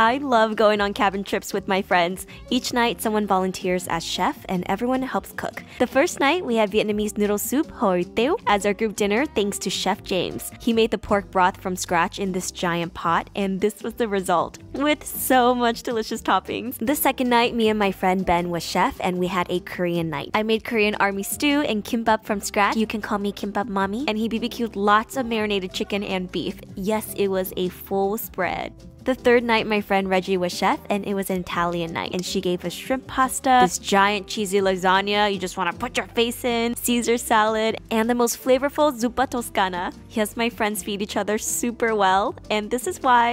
I love going on cabin trips with my friends. Each night, someone volunteers as chef and everyone helps cook. The first night, we had Vietnamese noodle soup, hu tieu, as our group dinner thanks to Chef James. He made the pork broth from scratch in this giant pot, and this was the result, with so much delicious toppings. The second night, me and my friend Ben was chef, and we had a Korean night. I made Korean army stew and kimbap from scratch. You can call me kimbap mommy. And he BBQ'd lots of marinated chicken and beef. Yes, it was a full spread. The third night, my friend Reggie was chef, and it was an Italian night. And she gave us shrimp pasta, this giant cheesy lasagna you just want to put your face in, Caesar salad, and the most flavorful zuppa toscana. Yes, my friends feed each other super well, and this is why